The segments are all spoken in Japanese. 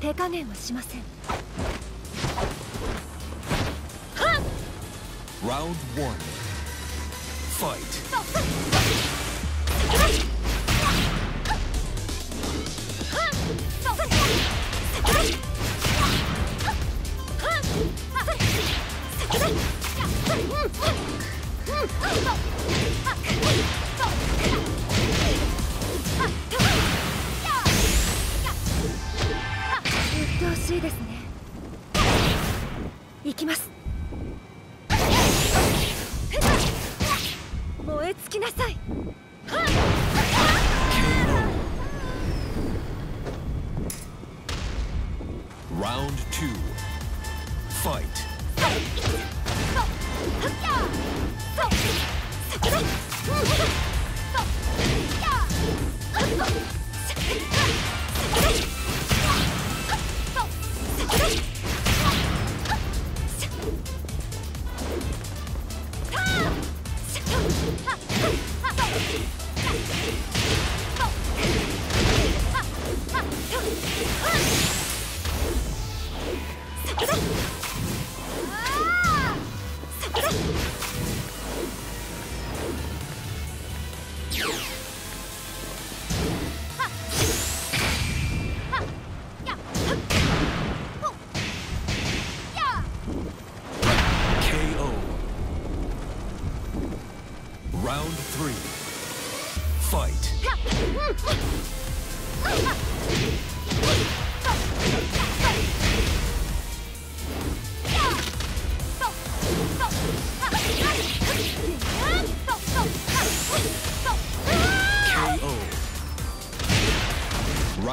手加減はしません。行きます。燃え尽きなさい。Round three. Fight.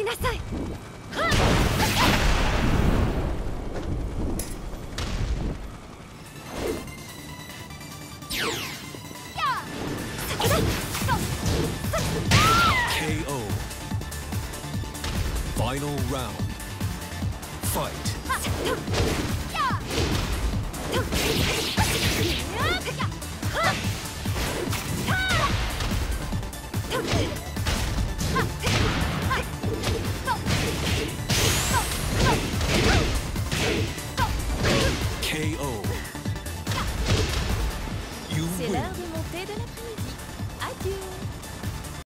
きなさい L'heure de monter de l'après-midi. Adieu.